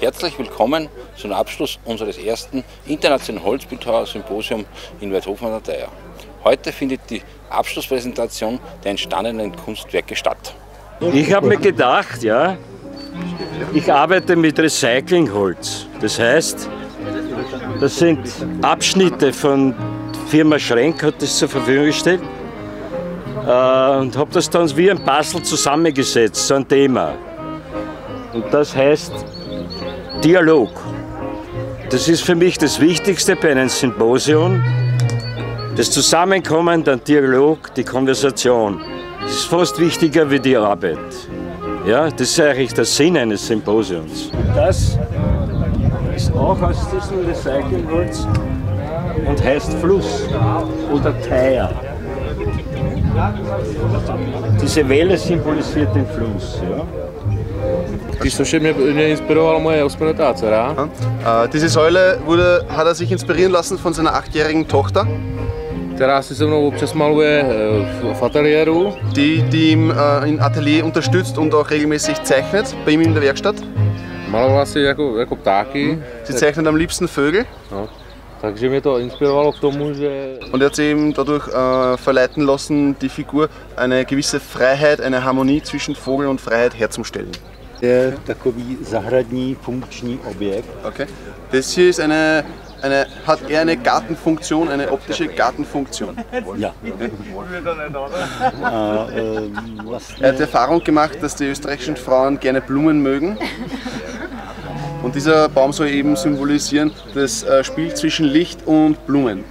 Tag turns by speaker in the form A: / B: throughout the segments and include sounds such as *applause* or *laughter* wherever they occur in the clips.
A: Herzlich willkommen zum Abschluss unseres ersten internationalen Holzbildhauer-Symposium in Weidhofen an der Theier. Heute findet die Abschlusspräsentation der entstandenen Kunstwerke statt.
B: Ich habe mir gedacht, ja, ich arbeite mit Recyclingholz. Das heißt, das sind Abschnitte von Firma Schrenk hat das zur Verfügung gestellt äh, und habe das dann wie ein Puzzle zusammengesetzt, so ein Thema. Und das heißt Dialog. Das ist für mich das Wichtigste bei einem Symposium. Das Zusammenkommen, der Dialog, die Konversation. Das ist fast wichtiger wie die Arbeit. Ja, das ist eigentlich der Sinn eines Symposiums. Das ist auch aus diesem Recyclingholz und heißt Fluss oder Teier. Diese Welle symbolisiert den Fluss. Ja.
C: Die
D: Säule wurde, hat er sich inspirieren lassen von seiner achtjährigen Tochter,
C: která si se mnou občas maluje eh, v ateliéru.
D: die, die ihm äh, im Atelier unterstützt und auch regelmäßig zeichnet, bei ihm in der Werkstatt.
C: Malovala si jako, jako ptáky.
D: Sie zeichnet am liebsten Vögel
C: No. Takže mě to inspirovalo k tomu, že
D: und er hat sie eben dadurch äh, verleiten lassen, die Figur eine gewisse Freiheit, eine Harmonie zwischen Vogel und Freiheit herzustellen.
E: je takový zahradní funkční objekt.
D: Okay. Das hier ist eine, eine, hat eher eine Gartenfunktion, eine optische Gartenfunktion.
E: Ja.
D: Er hat die Erfahrung gemacht, dass die österreichischen Frauen gerne Blumen mögen. Und dieser Baum soll eben symbolisieren das äh, Spiel zwischen Licht und Blumen.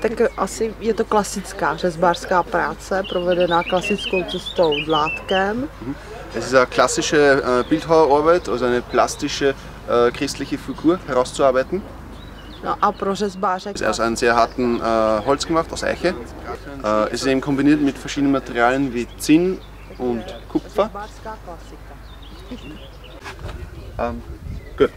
F: Tak asi je to klasická řezbářská práce, provedená klasickou cestou dlátkem.
D: Es ist eine klassische äh, Bildhauerarbeit, also eine plastische äh, christliche Figur herauszuarbeiten. Es ist aus einem sehr harten äh, Holz gemacht, aus Eiche. Äh, es ist eben kombiniert mit verschiedenen Materialien wie Zinn und Kupfer. Ähm, gut.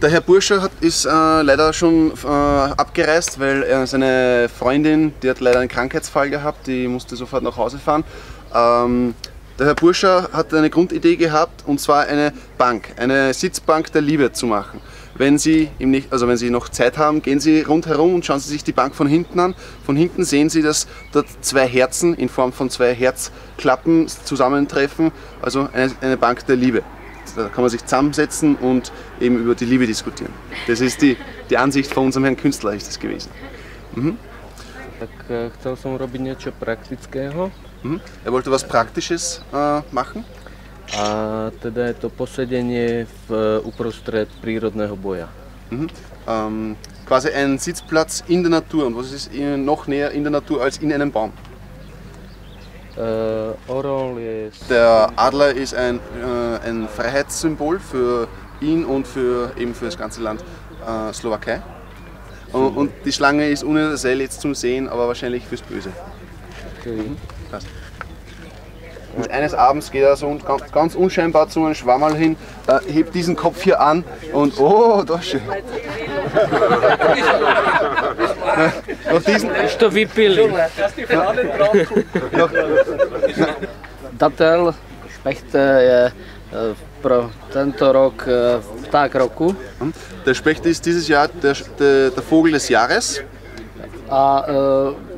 D: Der Herr Burscher hat, ist äh, leider schon äh, abgereist, weil er seine Freundin, die hat leider einen Krankheitsfall gehabt, die musste sofort nach Hause fahren. Ähm, der Herr Burscher hat eine Grundidee gehabt und zwar eine Bank, eine Sitzbank der Liebe zu machen. Wenn Sie, im also wenn Sie noch Zeit haben, gehen Sie rundherum und schauen Sie sich die Bank von hinten an. Von hinten sehen Sie, dass dort zwei Herzen in Form von zwei Herzklappen zusammentreffen, also eine, eine Bank der Liebe. Da kann man sich zusammensetzen und eben über die Liebe diskutieren. Das ist die, die Ansicht von unserem Herrn Künstler ist das gewesen.
C: tak eh.
D: Mhm. Er wollte was Praktisches äh, machen.
C: A teda je to posedenie v, eh, uprostred prírodného boja.
D: Mhm. Ähm, quasi ein Sitzplatz in der Natur. Und was ist noch näher in der Natur als in einem Baum?
C: Je
D: Der Adler ist ein, äh, ein Freiheitssymbol für ihn und für, eben für das ganze Land äh, Slowakei. Und, und die Schlange ist universell jetzt zum Sehen, aber wahrscheinlich fürs Böse.
C: skvělý.
D: Passt. Und eines Abends geht er so un- ganz, ganz unscheinbar zu einem Schwammerl hin, äh, hebt diesen Kopf hier an und oh, da schön. *laughs* Nach diesen,
C: to vypili.
D: nach,
G: Datel Špecht je eh, pro tento rok eh, pták roku
D: der Specht ist dieses Jahr der, der, der Vogel des Jahres
G: a u nás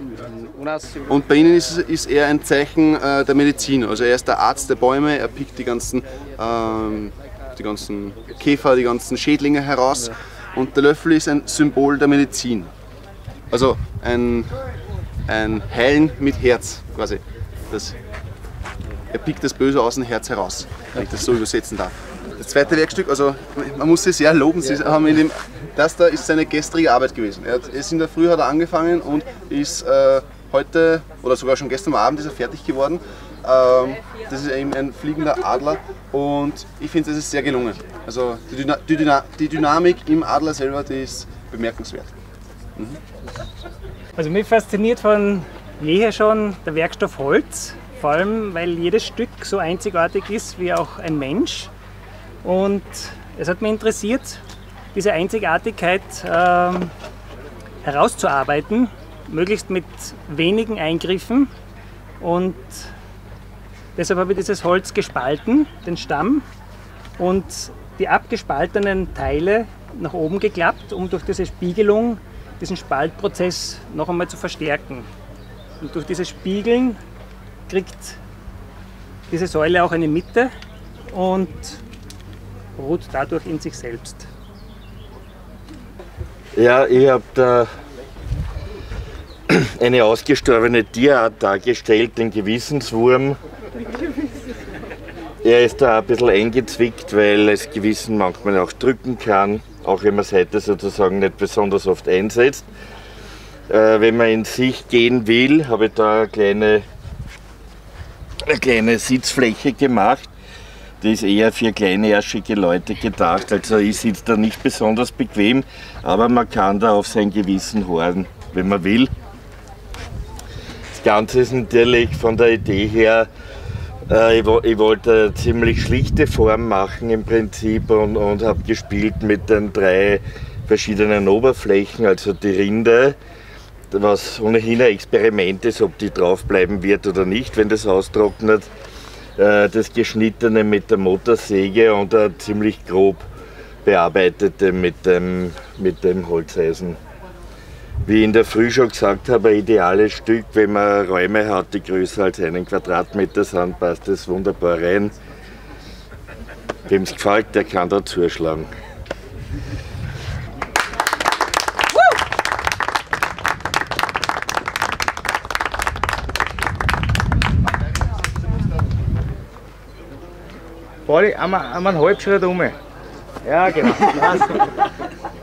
D: und bei ihnen ist, ist er ein Zeichen äh, der Medizin. Also er ist der Arzt der Bäume, er pickt die ganzen, ähm, die ganzen Käfer, die ganzen Schädlinge heraus und der Löffel ist ein Symbol der Medizin. Also ein, ein Heilen mit Herz quasi. Das, er pickt das Böse aus dem Herz heraus, wenn ich das so übersetzen darf. Das zweite Werkstück, also man muss sie sehr loben, sie haben in dem, das da ist seine gestrige Arbeit gewesen. Er hat, ist in der Früh hat er angefangen und ist äh, heute oder sogar schon gestern Abend ist er fertig geworden. Ähm, das ist eben ein fliegender Adler und ich finde, das ist sehr gelungen. Also die, Dyna die, Dyna die Dynamik im Adler selber, die ist bemerkenswert.
H: Also mich fasziniert von jeher schon der Werkstoff Holz, vor allem weil jedes Stück so einzigartig ist wie auch ein Mensch. Und es hat mich interessiert, diese Einzigartigkeit ähm, herauszuarbeiten, möglichst mit wenigen Eingriffen und Deshalb habe ich dieses Holz gespalten, den Stamm, und die abgespaltenen Teile nach oben geklappt, um durch diese Spiegelung diesen Spaltprozess noch einmal zu verstärken. Und durch dieses Spiegeln kriegt diese Säule auch eine Mitte und ruht dadurch in sich selbst.
I: Ja, ich habe da eine ausgestorbene Tierart dargestellt, den Gewissenswurm. Er ist da ein bisschen eingezwickt, weil das Gewissen manchmal auch drücken kann, auch wenn man es heute sozusagen nicht besonders oft einsetzt. Äh, wenn man in sich gehen will, habe ich da eine kleine, eine kleine Sitzfläche gemacht. Die ist eher für kleinerschige Leute gedacht, also ich sitze da nicht besonders bequem, aber man kann da auf sein Gewissen hören, wenn man will. Ganze ist natürlich von der Idee her, äh, ich, ich, wollte eine ziemlich schlichte Form machen im Prinzip und, und habe gespielt mit den drei verschiedenen Oberflächen, also die Rinde, was ohnehin ein Experiment ist, ob die draufbleiben wird oder nicht, wenn das austrocknet. Äh, das Geschnittene mit der Motorsäge und ein ziemlich grob bearbeitete mit dem, mit dem Holzeisen. Wie ich in der Früh schon gesagt habe, ein ideales Stück, wenn man Räume hat, die größer als einen Quadratmeter sind, passt das wunderbar rein. Wem es gefällt, der kann da zuschlagen.
J: Pauli, einmal, einmal einen Halbschritt um. Ja, genau. *laughs*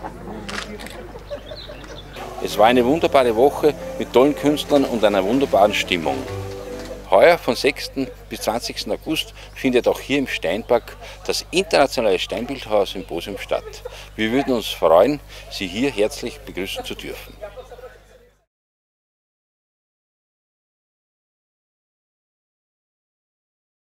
A: es war eine wunderbare Woche mit tollen Künstlern und einer wunderbaren Stimmung. Heuer von 6. bis 20. August findet auch hier im Steinpark das internationale Steinbildhauer Symposium statt. Wir würden uns freuen, Sie hier herzlich begrüßen zu dürfen.